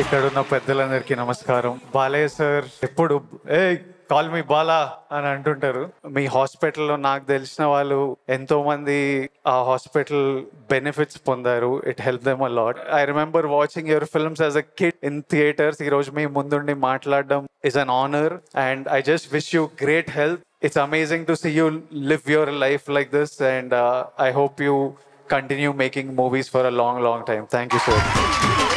ఇక్కడ ఉన్న పెద్దలందరికీ నమస్కారం. బాలయ్య సార్ ఎప్పుడు ఏ కాల్ మీ బాలా అని అంటుంటారు. మీ హాస్పిటల్లో నాకు తెలిసిన వాళ్ళు ఎంతో మంది ఆ హాస్పిటల్ బెనిఫిట్స్ పొందారు. It help them a lot I remember watching your films as a kid in theatres ఈ రోజు మీ ముందుండి మాట్లాడడం is an honour and I just wish you great health it's amazing to see you live your life like this and I hope you continue making movies for a long long time thank you so much